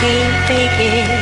keep it.